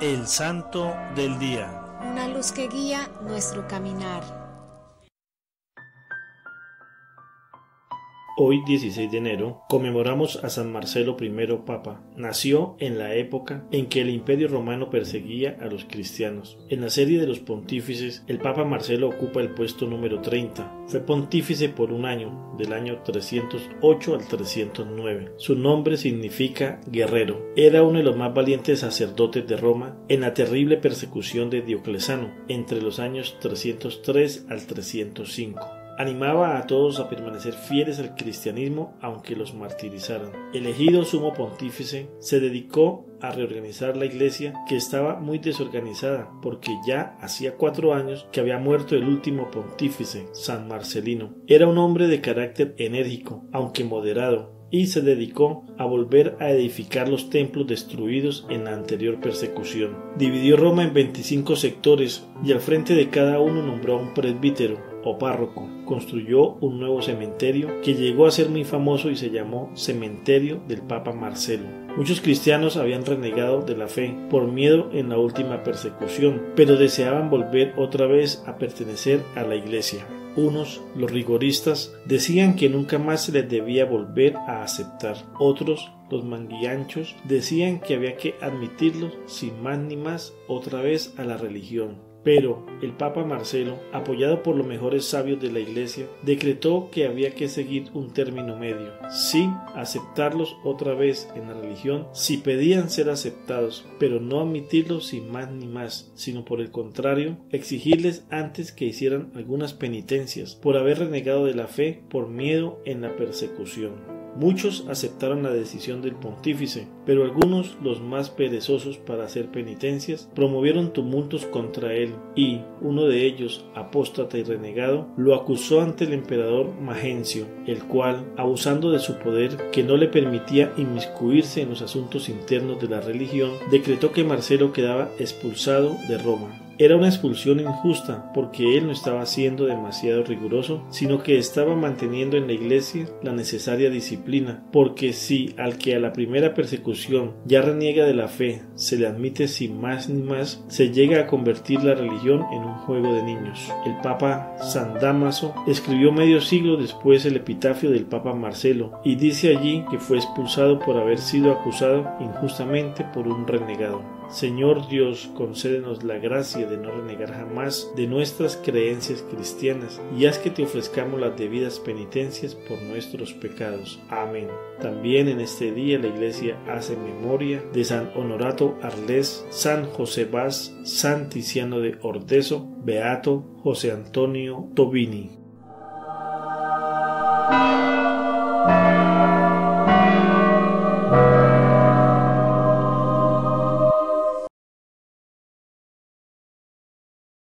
El Santo del Día. Una luz que guía nuestro caminar. Hoy 16 de enero conmemoramos a San Marcelo I Papa. Nació en la época en que el Imperio Romano perseguía a los cristianos. En la serie de los pontífices, el Papa Marcelo ocupa el puesto número 30. Fue pontífice por un año, del año 308 al 309. Su nombre significa guerrero. Era uno de los más valientes sacerdotes de Roma en la terrible persecución de Dioclesano entre los años 303 al 305. Animaba a todos a permanecer fieles al cristianismo aunque los martirizaran. Elegido sumo pontífice, se dedicó a reorganizar la iglesia que estaba muy desorganizada porque ya hacía cuatro años que había muerto el último pontífice, San Marcelino. Era un hombre de carácter enérgico, aunque moderado, y se dedicó a volver a edificar los templos destruidos en la anterior persecución. Dividió Roma en 25 sectores y al frente de cada uno nombró a un presbítero o párroco. Construyó un nuevo cementerio que llegó a ser muy famoso y se llamó Cementerio del Papa Marcelo. Muchos cristianos habían renegado de la fe por miedo en la última persecución, pero deseaban volver otra vez a pertenecer a la Iglesia. Unos, los rigoristas, decían que nunca más se les debía volver a aceptar. Otros, los manguianchos, decían que había que admitirlos sin más ni más otra vez a la religión. Pero el Papa Marcelo, apoyado por los mejores sabios de la Iglesia, decretó que había que seguir un término medio, sí aceptarlos otra vez en la religión si pedían ser aceptados, pero no admitirlos sin más ni más, sino por el contrario, exigirles antes que hicieran algunas penitencias por haber renegado de la fe por miedo en la persecución. Muchos aceptaron la decisión del pontífice, pero algunos, los más perezosos para hacer penitencias, promovieron tumultos contra él y uno de ellos, apóstata y renegado, lo acusó ante el emperador Magencio, el cual, abusando de su poder que no le permitía inmiscuirse en los asuntos internos de la religión, decretó que Marcelo quedaba expulsado de Roma. Era una expulsión injusta porque él no estaba siendo demasiado riguroso, sino que estaba manteniendo en la iglesia la necesaria disciplina, porque si al que a la primera persecución ya reniega de la fe se le admite sin más ni más, se llega a convertir la religión en un juego de niños. El Papa San Damaso escribió medio siglo después el epitafio del Papa Marcelo y dice allí que fue expulsado por haber sido acusado injustamente por un renegado. Señor Dios, concédenos la gracia de no renegar jamás de nuestras creencias cristianas y haz que te ofrezcamos las debidas penitencias por nuestros pecados. Amén. También en este día la Iglesia hace memoria de San Honorato Arlés, San José Vaz, San Tiziano de Ordeso, Beato José Antonio Tobini.